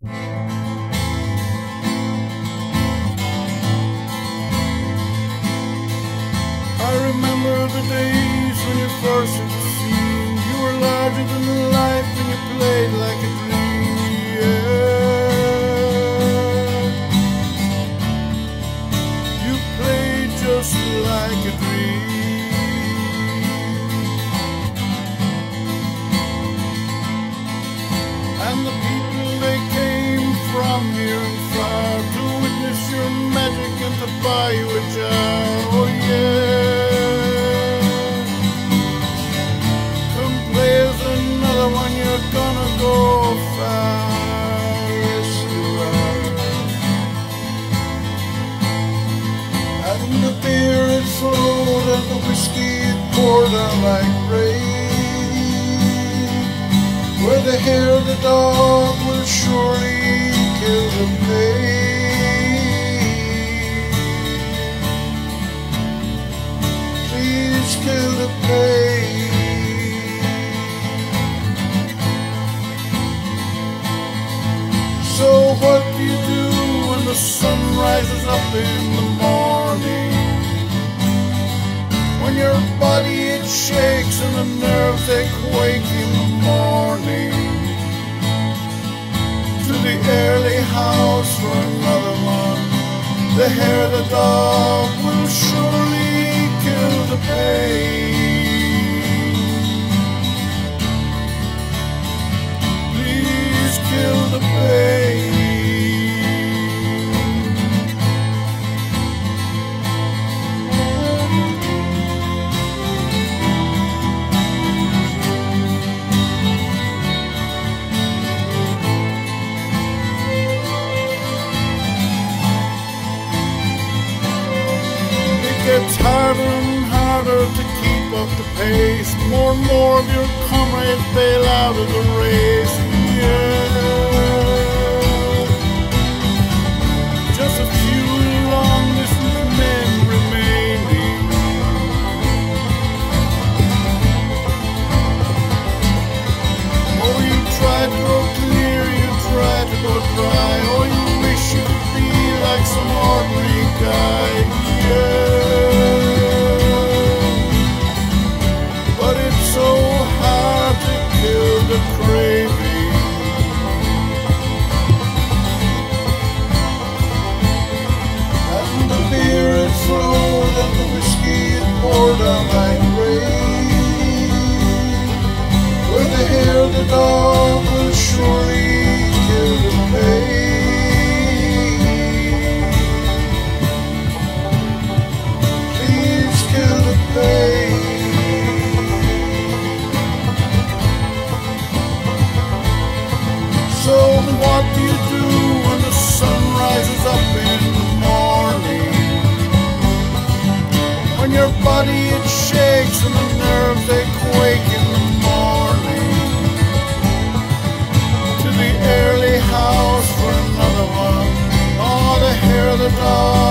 I remember the days when you first hit the scene. You were larger than life and you played like a dream. Yeah. You played just like a dream. Buy you a jar. Oh yeah. Come play us another one, you're gonna go far. Yes, you are. And the beer it flowed and the whiskey it poured out like rain. Where the hair of the dog will surely kill the pain. So what do you do when the sun rises up in the morning? When your body it shakes and the nerves they quake in the morning. To the early house for another one. The hair of the dog will to keep up the pace. More and more of your comrades bail out of the race. Yeah. The dog will surely what do you do when the sun rises up in the morning? When your body it shakes and the nerves they quake in the morning. To the early house for another one, oh, the dog.